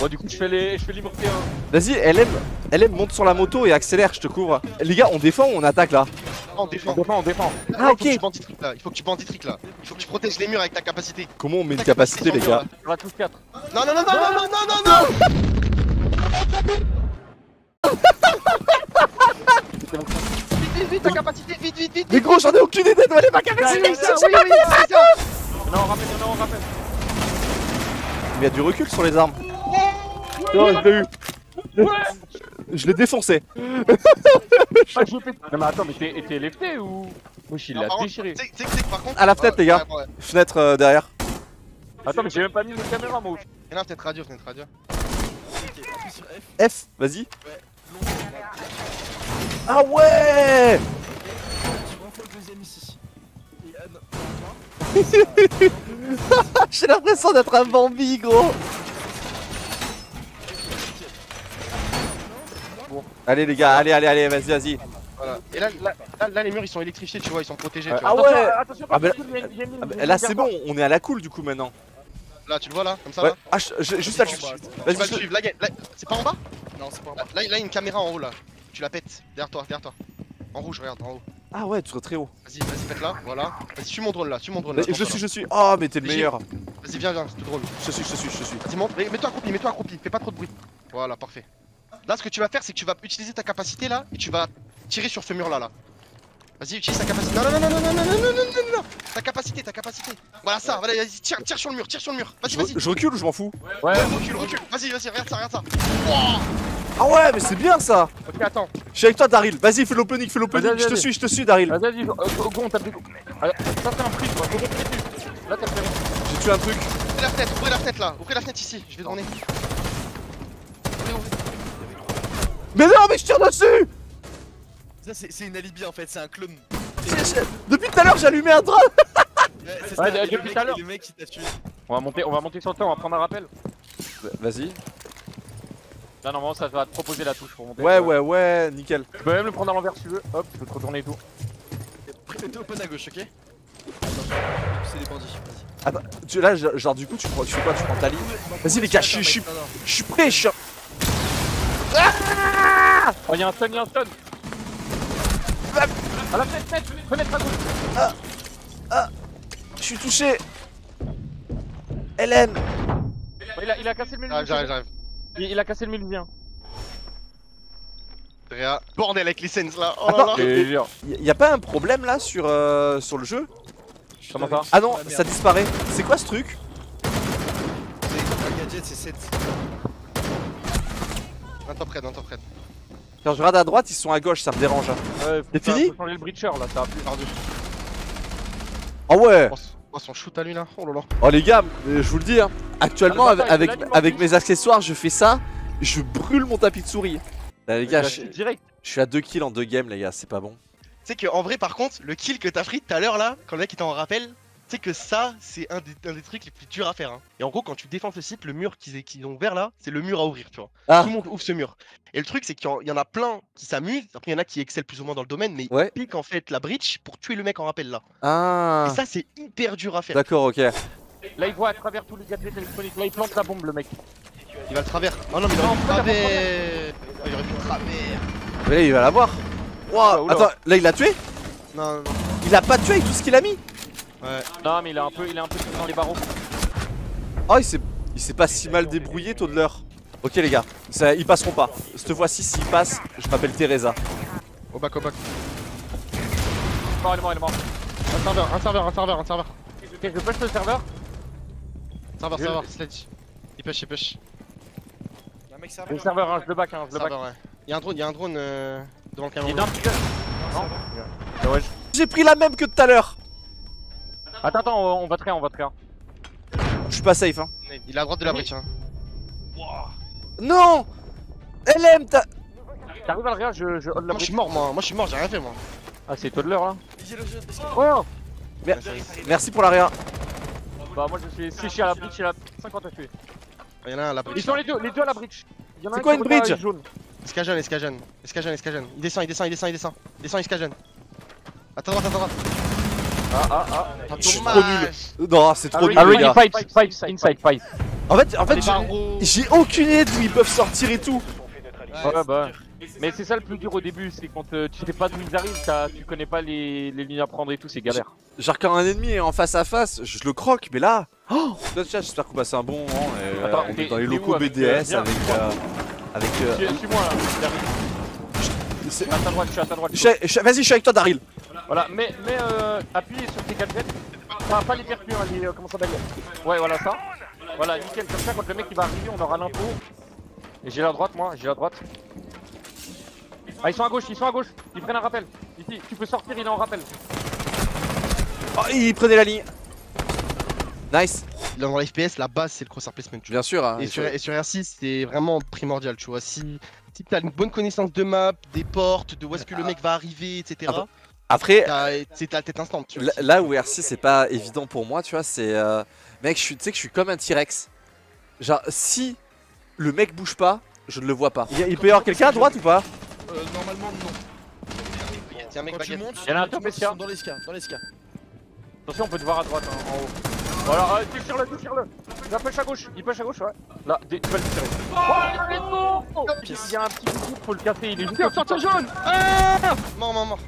Bon du coup je fais les je fais l'immorté Vas-y LM LM monte sur la moto et accélère je te couvre Les gars on défend ou on attaque là on défend. on défend, on défend, Ah ok Il faut que tu là, il faut que là Il faut que tu protèges les murs avec ta capacité Comment on met une capacité les gars On va tous 4 Non non non non non non non non Vite vite ta capacité vite vite vite Mais gros j'en ai aucune idée de ma capacité on rappelle, on rappelle Il y a du recul sur les armes non, je l'ai eu. Je l'ai défoncé. Ah, je pète. Non, mais attends, mais t'es lefté ou? Wesh, il Non, l'a déchiré. tu sais- tu sais- tu sais que par contre. À la fenêtre, les gars. Ouais. Fenêtre euh, derrière. Attends, mais j'ai même pas mis les caméras, moi. Et là, fenêtre radio, fenêtre radio. F, vas-y. Ah ouais J'ai l'impression d'être un Bambi, gros. Allez les gars, allez, allez, allez, vas-y, vas-y. Voilà. Et là, là, là, là, les murs ils sont électrifiés, tu vois, ils sont protégés. tu Ah vois. ouais. Attention, Ah, bah, Ah bah, là lumière c'est bon, on est à la cool du coup maintenant. Là, tu le vois là, comme ça Ouais. là. Ah, je- je- juste là, tu... Tu vas Vas-y, je- suivre. Là, là- c'est pas en bas Non, c'est pas Là, là, il y a une caméra en haut là. Tu la pètes. Derrière toi, derrière toi. En rouge, regarde, en haut. Ah ouais, tu serais très haut. Vas-y, vas-y, pète là. Voilà. Vas-y, suis mon drone là, suis mon drone là. Je suis, je suis. Oh, mais t'es le meilleur. Vas-y, viens, viens, c'est tout drôle. Je suis, je suis, je suis. Vas-y, monte. Mets-toi accroupi, mets-toi accroupi. Fais pas trop de bruit. Voilà, parfait. Là, ce que tu vas faire, c'est que tu vas utiliser ta capacité là et tu vas tirer sur ce mur là là. Vas-y, utilise ta capacité. Non, non, non, non, non, non, non, non, non, non, non, non. Ta capacité, ta capacité. Voilà ça, voilà, vas-y, tire, tire sur le mur, tire sur le mur. Vas-y, vas-y. je recule ou je m'en fous Ouais, Ouais, recule, recule. Vas-y, vas-y, regarde ça, regarde ça. Ah ouais, mais c'est bien ça Ok, attends. Je suis avec toi, Daryl. Vas-y, fais l'opening, fais l'opening. Je te suis, je te suis, Daryl. Vas-y, vas-y, euh, go, on tape des coups. Ah, Ça, c'est un prix, go, go. Là, t'as fait. J'ai tué un truc. Ouvrez la fenêtre, ouvrez la fenêtre là. Ouvrez la fenêtre ici, je vais droner. Mais non, mais je tire dessus Ça, c'est une alibi en fait, c'est un clone. Depuis tout à l'heure, j'ai allumé un drone. Ouais, Ouais, depuis le mec- tout à l'heure. Le mec qui t'a tué. On va monter, on va monter sur le temps, on va prendre un rappel. Vas-y. Là, normalement, ça va te proposer la touche pour monter. Ouais, ouais, ouais, nickel. Tu peux même le prendre à l'envers si tu veux. Hop, tu peux te retourner et tout. Fais open à gauche, ok C'est des bandits, vas-y. Attends, tu, là, je- genre, du coup, tu, prends, tu fais quoi? Tu prends ta ligne? Vas-y, les gars, je, je suis- non. je suis Oh, y'a un stun, y'a un stun. À la fenêtre, fenêtre, fenêtre à gauche. Je suis touché. Hélène Oh, Il a, il a cassé le J'arrive, mélusien. j'arrive, j'arrive. Il, il a cassé le mélusien. Réa. Bordel avec les scènes là. Oh Attends, là. Je te jure. y, y a pas un problème là sur, euh, sur le jeu? Comment ça? Ah non, Ah, ça disparaît. C'est quoi ce truc? C'est un gadget, c'est 7. Un top raid, un top raid. Quand je regarde à droite, ils sont à gauche, ça me dérange. hein. Ouais, C'est fini Faut changer le breacher là, ça a plus. Ah ouais Oh, son- oh, son shoot à lui là. Oh là là. Oh les gars, je vous le dis, hein, actuellement Ah, avec, bah, avec, en mes accessoires, je fais ça, je brûle mon tapis de souris. Là les gars, a je, direct. je suis à 2 kills en 2 games les gars, c'est pas bon. Tu sais qu'en vrai, par contre, le kill que t'as pris tout à l'heure là, quand le mec il t'en rappelle, tu sais que ça, c'est un des, un des trucs les plus durs à faire. Hein. Et en gros, quand tu défends ce site, le mur qu'ils ont ouvert là, c'est le mur à ouvrir, tu vois. Ah. Tout le monde ouvre ce mur. Et le truc, c'est qu'il y en- il y en a plein qui s'amusent, après il y en a qui excellent plus ou moins dans le domaine, mais Ouais. ils piquent en fait la breach pour tuer le mec en rappel là. Ah, Et ça, c'est hyper dur à faire. d'accord, ok. Là, il voit à travers tous les gadgets électroniques. Là, il plante la bombe, le mec. Il va le travers. Oh non, mais il aurait pu travers. Oh, il aurait pu le travers. Mais là, il va l'avoir. Wow, Oula. attends, là il l'a tué? Non, non, non. Il a pas tué avec tout ce qu'il a mis? Ouais. Non, mais il est un peu, il est un peu dans les barreaux. Oh, il s'est il s'est pas si mal débrouillé, Toddler. Ok les gars, ça, ils passeront pas. Cette fois-ci, s'ils passent, je m'appelle Teresa. Au bac, au bac. Non, il est mort, il est mort. Un serveur, un serveur, un serveur, un serveur. Ok, je push le serveur. Serveur, Je- serveur, sledge. Il push, il push. Y'a un mec Le serveur. serveur, hein, je le back, hein, je le back. Serveur, ouais. Il y a un drone, il y a un drone euh, devant le Il est camion. dans le petit gars. Non ouais. J'ai pris la même que tout à l'heure. Attends, attends, on on va très, on va très. Je suis pas safe, hein. Il est à droite de la breach. Hein. Non LM, t'as. T'arrives à le réa, je, je hold la Moi, je brique. suis mort, moi. Moi, je suis mort, j'ai rien fait, moi. Ah, c'est Toddler là. Oh Mer- Merci pour la réa. Bah, moi je suis séché à la bridge, il a 50 HP. Il y en a un à la breach. Ils sont les deux, les deux à la bridge. Il y en a C'est un quoi qui une regarde bridge jaune. Escagen, escagen. Escagen, escagen. Il descend, il descend, il descend, il descend. Il descend, escagen. À ta droite, à ta droite. Ah, ah, ah. Ah, Je suis trop nul. Non, c'est trop Ah, nul, les gars. fight, fight, inside, fight. En fait, en fait, j'ai- aucune idée d'où ils peuvent sortir et tout. Ouais, bah. Mais c'est ça le plus dur au début, c'est quand euh, tu sais pas d'où ils arrivent, tu connais pas les, les lignes à prendre et tout, c'est galère. Genre quand un ennemi est en face à face, je le croque, mais là... Oh j'espère qu'on passe un bon moment. et, euh, on est dans les locaux avec, BDS avec... euh, avec euh, Suis- Suis-moi là, j'arrive. C'est- À ta droite, je suis à ta droite. Vas-y, je suis avec toi, Daryl. Voilà, mais, mais euh, appuie sur tes gadgets. Enfin, pas les percus, hein, les. euh, comment ça s'appelle Ouais, voilà ça. Voilà, nickel, comme ça, quand le mec il va arriver, on aura l'info. Et j'ai la droite, moi, j'ai la droite. Ah, ils sont à gauche, ils sont à gauche. Ils prennent un rappel. Ici, tu peux sortir, il est en rappel. Oh, il prenait la ligne. Nice. Dans l'FPS, la base c'est le crosshair placement. Tu vois. Bien sûr. hein, Et sur- et sur R6, c'est vraiment primordial, tu vois. Si, si t'as une bonne connaissance de map, des portes, de où est-ce que le mec va arriver, etc., Ah, Après, c'est tête instant. Tu vois. là, où R6 c'est pas évident pour moi, tu vois, c'est... euh, Mec, je suis- tu sais que je suis comme un T-Rex. Genre, si le mec bouge pas, je ne le vois pas. Il, il peut y avoir quelqu'un à droite ou pas? Euh, normalement, non. Tiens, mec, Quand tu montes, Il y en a un top, dans les ska, dans. Attention, on peut te voir à droite, hein, en haut. Voilà, euh, déchire-le, déchire-le. Il push à gauche, il push à gauche, ouais. Là, tu vas le tirer. Oh, Il y a un petit coup, faut le casser, il est juste au jaune Mort, mort, mort.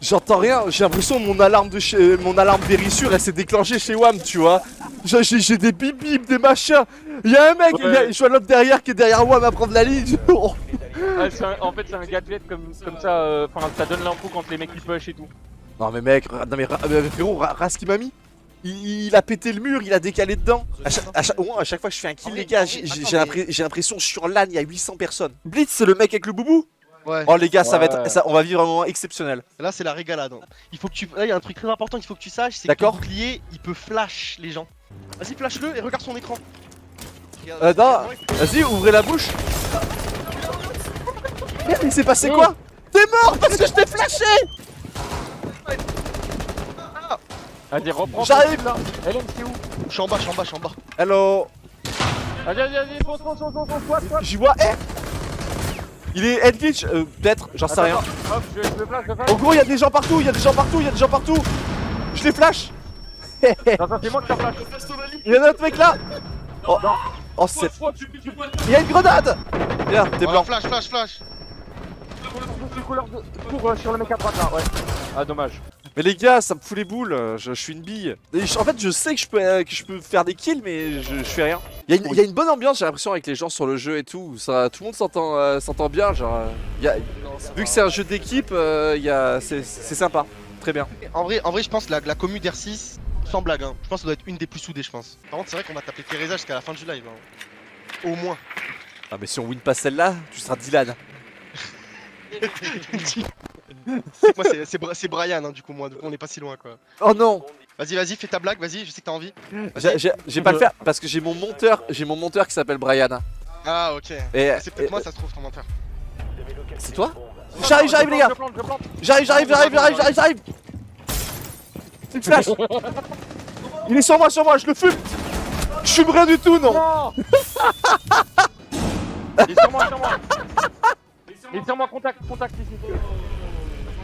J'entends rien, j'ai l'impression que mon alarme de chez... mon alarme vérissure elle s'est déclenchée chez WAM, tu vois. J'ai- des bip bip, des machins. Il y a un mec, il y a- Ouais. je vois l'autre derrière qui est derrière WAM à prendre la ligne. Oh. Ah, un- En fait, c'est un gadget comme, comme ça, euh, enfin, ça donne l'info quand les mecs ils push et tout. Non mais mec, non mais ra- euh, frérot, ra- ras qui m'a mis. Il, il a pété le mur, il a décalé dedans. À chaque, à chaque- au moins, à chaque fois que je fais un kill, En les gars, en j'ai vrai, j'ai- attends, j'ai mais- l'impré- j'ai l'impression que je suis en LAN, il y a 800 personnes. Blitz, c'est le mec avec le boubou Ouais. Oh les gars, ça va être, ça, on va vivre un moment exceptionnel. Là, c'est la régalade. hein. Il faut que tu. Là, il y a un truc très important qu'il faut que tu saches c'est que D'accord. ton bouclier, il peut flash les gens. Vas-y, flash-le et regarde son écran. Euh, non, vas-y, ouvrez la bouche. Merde, il s'est passé quoi? T'es mort parce que je t'ai flashé Vas-y, reprends. J'arrive. là. Hélène, c'est où Je suis en bas, je suis en bas, je suis en bas. Hello Vas-y, vas-y, vas-y, fonce, fonce, fonce, fonce, fonce, fonce. J'y vois, eh Il est head glitch euh, Peut-être, j'en sais rien. Hop, je, je le flash, je le flash. En gros, il y a des gens partout, il y a des gens partout, il y a des gens partout Je les flash Non, ça, c'est moi qui t'en flash. Il y a un autre mec là Oh, oh c'est... Il y a une grenade Viens, t'es blanc. flash, flash, flash. Couleur de- cours, euh, sur le mec à droite là, ouais. Ah, dommage. Mais les gars, ça me fout les boules, je, je suis une bille. Et je- en fait, je sais que je peux, euh, que je peux faire des kills, mais je, je fais rien. Il y, a une- il y a une bonne ambiance, j'ai l'impression, avec les gens sur le jeu et tout. Ça, tout le monde s'entend euh, s'entend bien, genre... euh, il y a- vu que c'est un jeu d'équipe, euh, c'est c'est sympa. Très bien. En vrai, en vrai, je pense que la, la commu d'R6, sans blague, hein, je pense que ça doit être une des plus soudées, je pense. Par contre, c'est vrai qu'on va taper Teresa jusqu'à la fin du live. hein. Au moins. Ah mais si on win pas celle-là, tu seras Dylan. Moi, c'est- Brian, hein, du coup, moi, du coup, on est pas si loin, quoi. Oh non Vas-y, vas-y, fais ta blague, vas-y, je sais que t'as envie. J'ai- pas le faire parce que j'ai mon monteur, j'ai mon monteur qui s'appelle Brian. Ah, ok. C'est peut-être moi, ça se trouve, ton menteur. c'est toi J'arrive, j'arrive les gars. J'arrive, j'arrive, j'arrive, j'arrive, j'arrive, j'arrive C'est une flash Il est sur moi, sur moi, je le fume Je fume rien du tout, non Non Il est sur moi, sur moi Il est sur moi, contact, contact ici.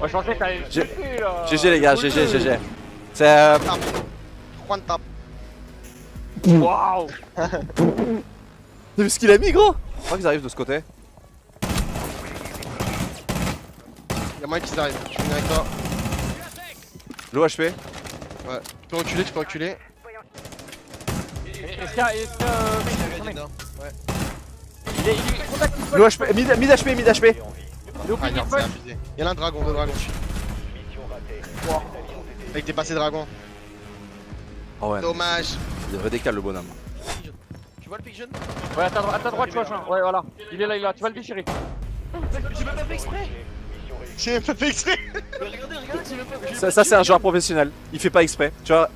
Moi je pensais que t'allais J'ai- GG là GG les gars, GG, GG. C'est... euh. Juan tape. Waouh T'as vu ce qu'il a mis gros? Je crois qu'ils arrivent de ce côté. Y'a moyen qu'ils arrivent. Je suis venu avec toi. Low HP. Tu peux reculer, tu peux reculer. Est-ce qu'il y a. Est-ce qu'il y a. euh, mec, Il est. Il est. Contact, Low HP, mid HP, mid HP. Il est au Ah, il. Y'en a un dragon, deux dragons. Avec des passés dragons. Oh ouais, Dommage. il redécale le bonhomme. Tu vois le pigeon? Ouais, à ta, à ta droite, tu vois, Chin. Ouais, voilà. Il est là, il est là, tu vas le déchirer. J'ai même pas fait exprès J'ai même pas fait exprès. Regardez, regardez, j'ai même pas j'ai Ça, ça c'est un joueur professionnel. Il fait pas exprès. Tu vois.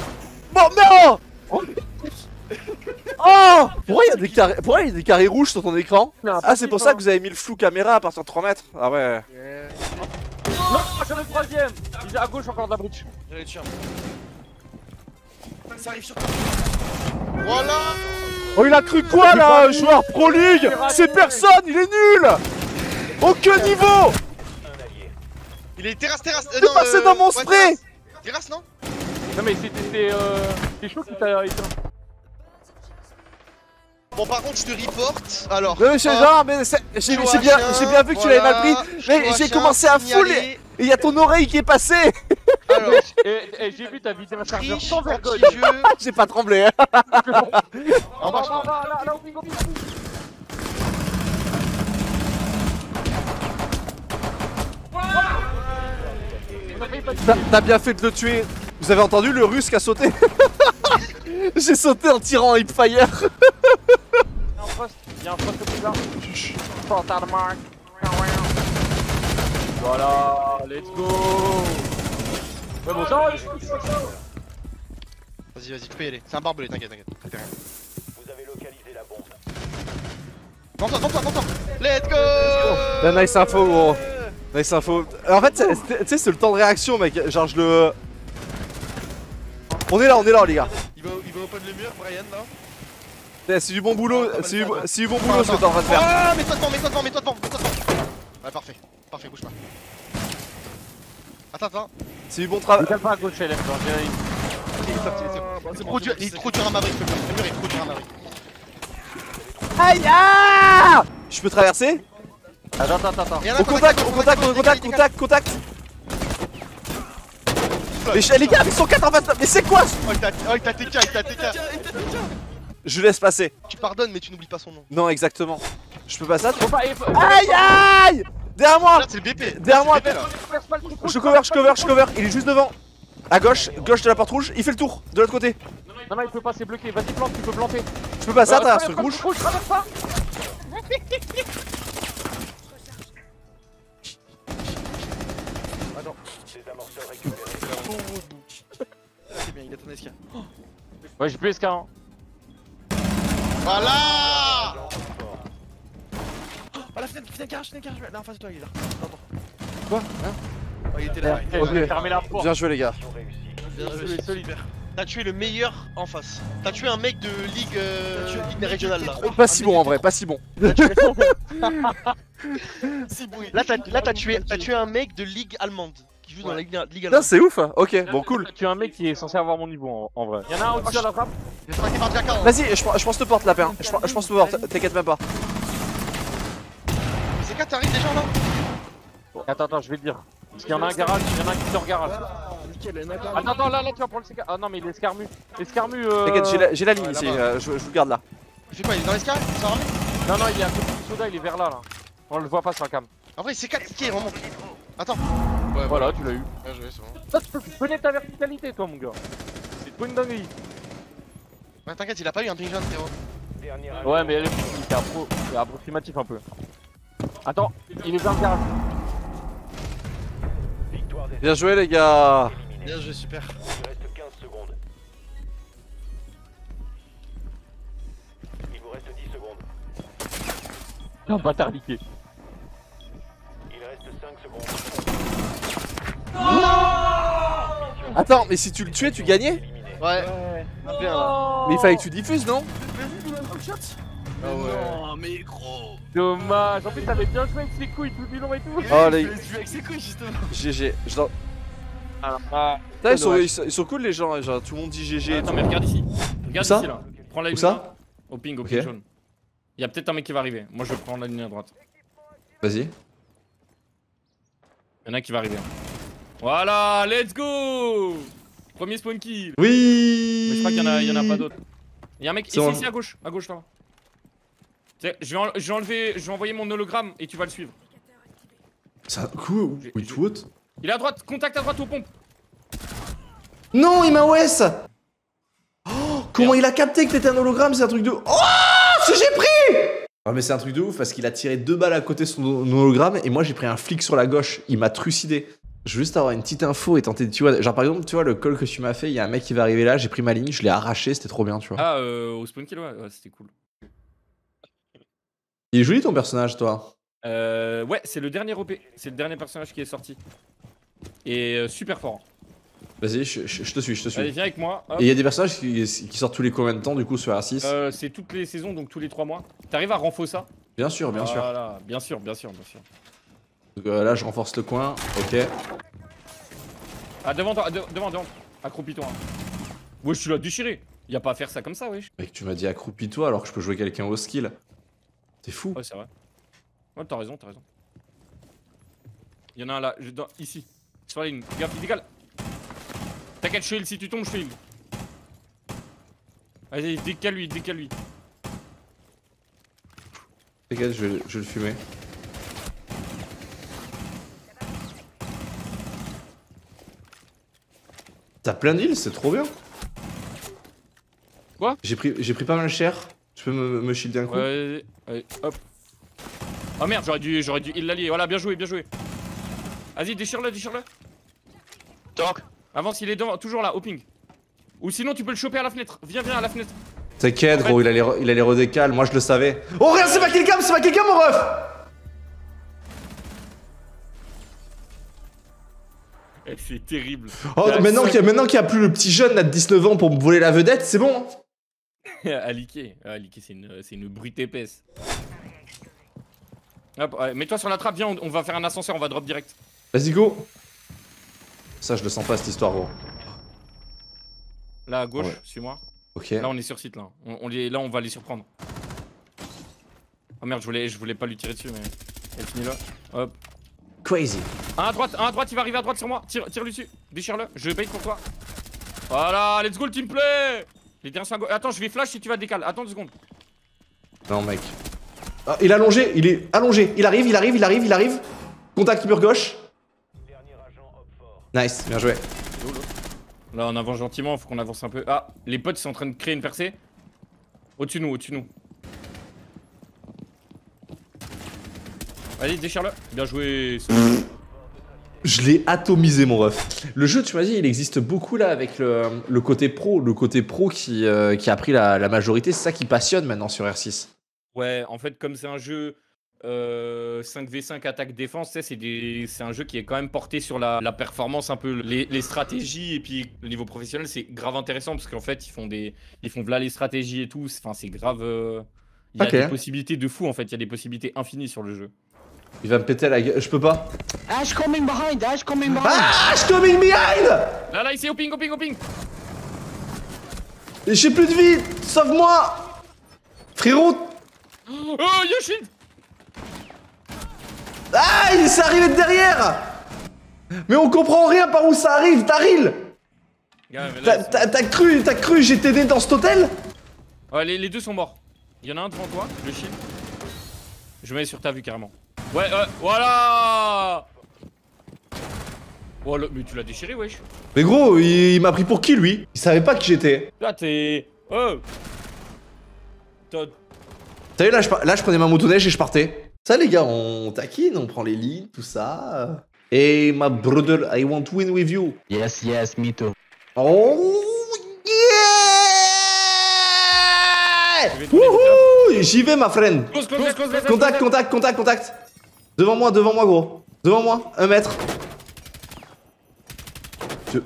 Bon, non Oh Pourquoi il y a des carrés, pourquoi il y a des carrés rouges sur ton écran Ah, c'est pour ça que vous avez mis le flou caméra à partir de 3 mètres Ah ouais. Non, j'en ai le troisième Il est à gauche encore de la bridge. J'allais. Ça arrive sur toi. Voilà. Oh, il a cru quoi là, un joueur Pro League C'est personne, il est nul Aucun niveau Il est terrasse, terrasse. euh, T'es non, passé euh, dans mon spray terrasse. Terrasse, non Non, mais c'était. C'est euh, c'est chaud qui t'a éteint. Bon, par contre, je te reporte. Alors. Non mais genre, mais c'est- j'ai bien, vu que tu l'avais mal pris. Mais j'ai commencé à fouler. Et y a ton oreille qui est passée. Alors, Et, et j'ai vu ta vidéo chargeur triche, sans vergogne. anti-jeu. J'ai pas tremblé. hein. En bas, là, t'as bien fait de le tuer. Vous avez entendu le russe qui a sauté J'ai sauté en tirant un hipfire. Il y a un poste, il Voilà, let's go. Ouais, bon, ça. Vas-y, vas-y, tu peux y aller. C'est un barbelé, t'inquiète, t'inquiète. Vous avez localisé la bombe. Devant toi, devant toi, devant toi. Let's go La nice info, gros. Nice info. En fait, tu sais, c'est le temps de réaction, mec. Genre, je le. On est là, on est là, les gars. Il va, il va open le mur, Brian là. Eh, C'est du bon boulot, Ah, c'est du, du bon boulot ce que t'es en train de faire. Ah, mets-toi devant, mets-toi devant, mets-toi devant, mets-toi devant. Ouais, parfait. Parfait, bouge pas. Attends, attends. C'est du bon travail. Regarde pas à gauche, j'ai- Il est sorti, c'est bon. bah, C'est trop dur, il est trop dur à Maverick, le mur. Le mur est trop dur à Maverick. Aïe ah Je peux traverser Attends, attends, attends. Au contact, au contact, au contact, contact, contact les gars, ils sont 4 en face Mais c'est quoi ce- Oh, il t'a oh, il t'a TK, il t'a TK. Je laisse passer. Tu pardonnes, mais tu n'oublies pas son nom. Non, exactement. Je peux pas ça pas, Aïe aïe Derrière moi c'est le BP. Derrière moi. Je cover, je cover, je cover Il est juste devant À gauche, gauche de la porte rouge, il fait le tour, de l'autre côté. Non, non, il peut pas, c'est bloqué. Vas-y, plante, tu peux planter. Je peux Euh, travers ce traverse truc pas, rouge. pas. C'est bien, il a ton SK. Ouais, j'ai plus SK. Hein. Voilà Oh la fenêtre, fenêtre garage, fenêtre garage, là en face de toi, il est là. Attends. Quoi Hein Oh, il était là. Fermé la porte. Bien joué, les gars. Bien joué, super. T'as tué le meilleur en face. T'as tué un mec de ligue, euh, ligue régionale là. était Pas si bon en il vrai, était pas si bon. Si bon, il- Là, t'as là, t'as tué, t'as tué un mec de ligue allemande qui joue dans la ligue, ligue Non, allemande. c'est ouf. Ok, bon, cool. Tu es un mec qui est censé avoir mon niveau en, en vrai. Y'en a un au-dessus à la hein. Vas-y, je, pense- je pense te porte, lapin. Je, pense- je pense te porte, t'inquiète même pas. C'est quand t'arrives déjà là Attends, attends, je vais te dire. Parce qu'il y en a un garage, il y en a un qui sort garage. Ah. Attends, attends, là, là, tu vas prendre le CK. Ah non, mais il est escarmu. Escarmu, euh. T'inquiète, j'ai la, ligne ici, euh, je, je vous le garde là. Il fait quoi Il est dans l'escalier Il Non, non, il est à côté du soda, il est vers là, là. On le voit pas sur la cam. En vrai, c'est 4 qui remonte. Attends. Ouais, Voilà, tu l'as eu. Bien joué, c'est bon. Toi, tu peux connaître ta verticalité, toi, mon gars. C'est pas une dinguerie. Ouais, t'inquiète, il a pas eu un ping. Dernier Ouais, mais elle est c'est appro... c'est approximatif un peu. Attends, il est dans le garage. victoire des Bien joué, les gars. Bien joué, super. Il reste 15 secondes. Il vous reste 10 secondes. Non, bâtard niqué. Attends, mais si tu le tuais, tu gagnais. Ouais, bien là. Mais il fallait que tu diffuses, non Ah ouais. Non, mais gros. Dommage. En plus, t'avais bien joué avec ses couilles tout du long et tout. Oh, les vu avec ses couilles, justement. GG. Je Ah, Putain, ils, sont, dommage. ils, sont, ils sont cool, les gens. Genre, tout le monde dit GG. et Attends, mais regarde ici. Regarde Où ça ici là. Prends la Où ligne ça là. Au ping, au Ok. ping jaune. Il y a peut-être un mec qui va arriver. Moi je vais prendre la ligne à droite. Vas-y. Il y en a un qui va arriver. Voilà, let's go Premier spawn kill. Oui Mais je crois qu'il y en a, il y en a pas d'autres. Il y a un mec ici, ici à gauche, à gauche là. Tiens, je vais, en- je vais enlever, je vais envoyer mon hologramme et tu vas le suivre. C'est un coup. J'ai- Oui, tout haute. Il est à droite, contact à droite aux pompes. Non, il m'a OS oh, Comment il a capté que t'étais un hologramme C'est un truc de. Oh Ce que j'ai pris Ah, mais c'est un truc de ouf parce qu'il a tiré deux balles à côté de son hologramme et moi j'ai pris un flic sur la gauche. Il m'a trucidé. Je veux juste avoir une petite info et tenter de. Tu vois, genre par exemple, tu vois, le call que tu m'as fait, il y a un mec qui va arriver là, j'ai pris ma ligne, je l'ai arraché, c'était trop bien, tu vois. Ah, euh, au spawn kill, ouais, ouais, c'était cool. Il est joli ton personnage, toi. Euh, ouais, c'est le dernier OP. C'est le dernier personnage qui est sorti. Et euh, super fort. Vas-y, je, je- je te suis, je te suis. Allez, viens avec moi. hop. Et il y a des personnages qui, qui sortent tous les combien de temps du coup sur R6 Euh, c'est toutes les saisons, donc tous les 3 mois. T'arrives à renforcer ça? Bien sûr, bien sûr. Voilà, bien sûr, bien sûr, bien sûr. Donc, euh, là, je renforce le coin. Ok. Ah, devant toi, de- devant, devant. Accroupis-toi. hein. Je suis là, déchiré. Y a pas à faire ça comme ça, wesh. Mec, tu m'as dit accroupis-toi alors que je peux jouer quelqu'un au skill. T'es fou. Ouais, c'est vrai. Ouais, t'as raison, t'as raison. Y'en a un là, je, dans- ici. Sur la ligne. Gaffe, il décale. T'inquiète, je te heal. Si tu tombes, je te heal. Vas-y, décale lui, décale lui. T'inquiète, je je vais le fumer. T'as plein d'îles, c'est trop bien. Quoi? J'ai pris, j'ai pris pas mal cher. Tu peux me, me shielder un coup? Ouais, allez, hop. Oh merde, j'aurais dû, j'aurais dû heal l'allié. Voilà, bien joué, bien joué. Vas-y, déchire-le, déchire-le. Talk. Avance, il est devant, toujours là, au ping. Ou sinon, tu peux le choper à la fenêtre. Viens, viens à la fenêtre. T'inquiète, gros, il allait, re- il allait redécal, moi je le savais. Oh, regarde, c'est pas quelqu'un, c'est pas quelqu'un, mon ref C'est terrible. Oh, Ah, maintenant qu'il y, a- plus le petit jeune là de 19 ans pour me voler la vedette, c'est bon. hein. Aliké. Aliké, c'est une, c'est une brute épaisse. Hop, ouais, mets-toi sur la trappe, viens, on, on va faire un ascenseur, on va drop direct. Vas-y, go. Ça, je le sens pas cette histoire, gros. Là à gauche, Ouais. suis-moi. Ok. Là on est sur site là. On, on les, là on va les surprendre. Oh merde, je voulais, je voulais pas lui tirer dessus mais. Elle finit là. Hop. Crazy. Un à droite, un à droite, il va arriver à droite sur moi. Tire, tire lui dessus. Déchire-le. Je bait pour toi. Voilà, let's go le team play. Les terrains sont à gauche. Attends, je vais flash si tu vas décaler. Attends deux secondes. Non, mec. Ah, il est allongé, il est allongé. Il arrive, il arrive, il arrive, il arrive. Contact mur gauche. Nice, bien joué. Là on avance gentiment, faut qu'on avance un peu. Ah, les potes sont en train de créer une percée. Au-dessus de nous, au-dessus de nous. Vas-y, déchire-le. Bien joué. Je l'ai atomisé, mon ref. Le jeu, tu m'as dit, il existe beaucoup là avec le, le côté pro. Le côté pro qui, euh, qui a pris la, la majorité. C'est ça qui passionne maintenant sur R6. Ouais, en fait, comme c'est un jeu euh, 5v5 attaque-défense, tu sais, c'est un jeu qui est quand même porté sur la, la performance, un peu les, les stratégies et puis le niveau professionnel, c'est grave intéressant parce qu'en fait, ils font des, ils font là les stratégies et tout. Enfin, c'est grave. euh, Il y a des possibilités de fou en fait. Il y a des possibilités infinies sur le jeu. Il va me péter la gueule. Je peux pas. Ash coming behind, Ash coming behind. Ah, je coming behind Là, là, ici, au ping, au ping, au ping. J'ai plus de vie Sauve-moi Frérot Oh, Yoshin Ah, il s'est arrivé de derrière Mais on comprend rien par où ça arrive, t'as- t'as cru, t'as cru j'étais né dans cet hôtel? Ouais, les, les deux sont morts. Il y en a un devant toi, le shield. Je mets sur ta vue carrément. Ouais, ouais, voilà Oh, le- mais tu l'as déchiré, wesh. Mais gros, il, il m'a pris pour qui lui? Il savait pas qui j'étais. Là, t'es. Oh T'as- T'as vu là je, là, je prenais ma motoneige et je partais. Ça les gars, on taquine, on prend les lignes, tout ça. Hey my brother, I want to win with you. Yes, yes, me too. Oh yeah Wouhou J'y vais ma friend. Close, close, close, close, close, Contact, close. contact, contact, contact. Devant moi, devant moi gros. Devant moi, un mètre. Je-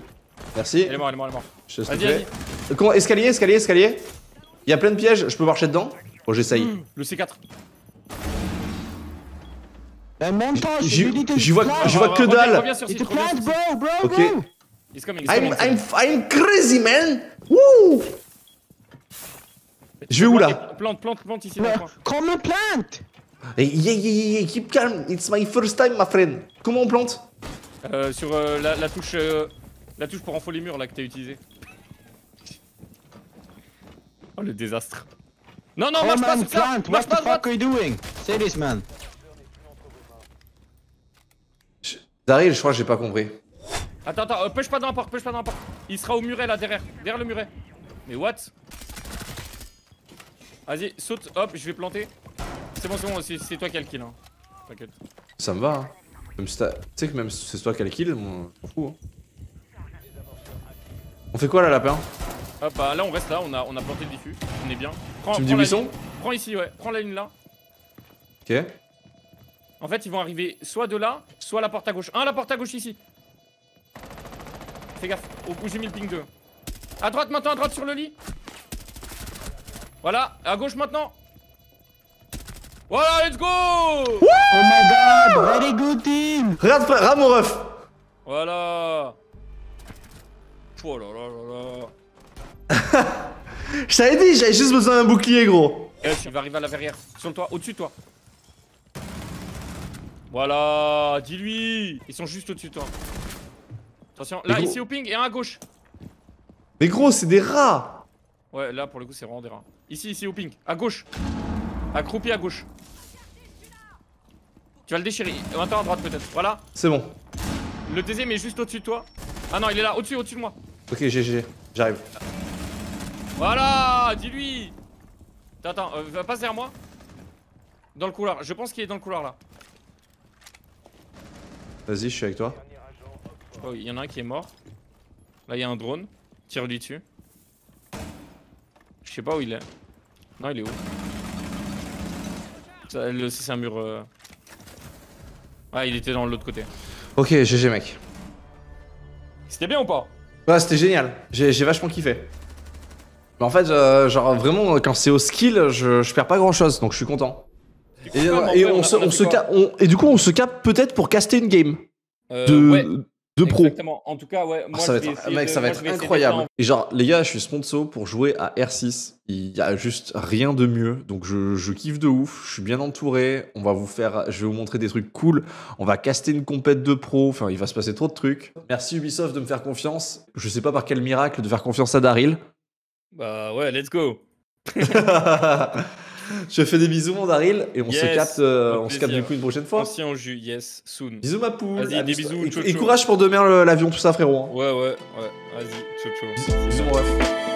Merci. Elle est morte, elle est morte, elle est. Je te Vas-y. Comment Escalier, escalier, escalier. Il y a plein de pièges, je peux marcher dedans Oh, j'essaye. Le C4. Un montage, J'y- you need to j'y vois- j'y vois que dalle. Plant, bro, bro, Ok. bro. He's coming, he's I'm, coming. I'm, I'm crazy man Wouh Je vais où là Plante, plante, plante ici dans le Hey, yeah, yeah, yeah, keep calm, it's my first time my friend. Comment on plante Euh, sur euh, la, la touche. euh, la touche pour info les murs là que t'as utilisé. Oh le désastre. Non, non, marche Come pas ça plant. Marche What pas the fuck are you doing? Say this, man. Je- Daryl, je crois que j'ai pas compris. Attends, attends, euh, push pas dans la porte, push pas dans la porte. Il sera au muret là derrière, derrière le muret. Mais what? Vas-y, saute, hop, je vais planter. C'est bon, c'est bon, c'est toi qui as le kill. Hein. T'inquiète. Ça me va. Hein. Même si t'as- Tu sais que même si c'est toi qui as le kill, m'en fous. Hein. On fait quoi là, lapin? Hop, bah là on reste là, on a, on a planté le diffus, on est bien. Prends, Tu me dis prends où la ils sont? ligne. Prends ici, ouais, prends la ligne là. Ok. En fait, ils vont arriver soit de là, soit à la porte à gauche. Un, la porte à gauche ici. Fais gaffe, au coup j'ai mis le ping 2. À droite maintenant, à droite sur le lit. Voilà, à gauche maintenant. Voilà, let's go Oh my god, very good team. Regarde, regarde mon ref Voilà. Oh là là là là. Je t'avais dit, j'avais juste besoin d'un bouclier, gros. Eh, il va arriver à la verrière. Sur le toit, au-dessus de toi. Voilà, dis-lui. Ils sont juste au-dessus de toi. Attention, là, ici au ping et un à gauche. Mais gros, c'est des rats. Ouais, là, pour le coup, c'est vraiment des rats. Ici, ici au ping, à gauche. Accroupi à gauche. Tu vas le déchirer. Attends, à droite peut-être. Voilà. C'est bon. Le deuxième est juste au-dessus de toi. Ah non, il est là, au-dessus, au-dessus de moi. Ok, GG, j'arrive. Voilà, dis-lui. Attends, attends, euh, va passe derrière moi. Dans le couloir. Je pense qu'il est dans le couloir là. Vas-y, je suis avec toi. Pas, il y en a un qui est mort. Là, il y a un drone. Tire-lui dessus. Je sais pas où il est. Non, il est où? C'est un mur. euh. Ah, il était dans l'autre côté. Ok, GG, mec. C'était bien ou pas? Ouais, c'était génial. J'ai vachement kiffé. Mais en fait, euh, genre vraiment, quand c'est au skill, je, je perds pas grand chose, donc je suis content. Et, Comme, en et vrai, on, a- se, a on fait se quoi cap- on- et du coup, on se capte peut-être pour caster une game Euh, de, ouais, de pro. Exactement. En tout cas, ouais. Ah, ça va être, mec, de- ça va moi, être incroyable. Et genre, les gars, je suis sponsor pour jouer à R6. Il y a juste rien de mieux. Donc, je, je kiffe de ouf. Je suis bien entouré. On va vous faire, je vais vous montrer des trucs cool. On va caster une compète de pro. Enfin, il va se passer trop de trucs. Merci Ubisoft de me faire confiance. Je sais pas par quel miracle de faire confiance à Daryl. Bah ouais, let's go. je fais des bisous, mon Daryl. Et on se capte, euh, on se capte du coup une prochaine fois. Ancien en jus, yes, soon. Bisous, ma poule. Vas-y, des bisous, Et, et courage pour demain l'avion, tout ça, frérot. hein. Ouais, ouais, ouais. Vas-y, ciao, ciao. Bisous, mon ref.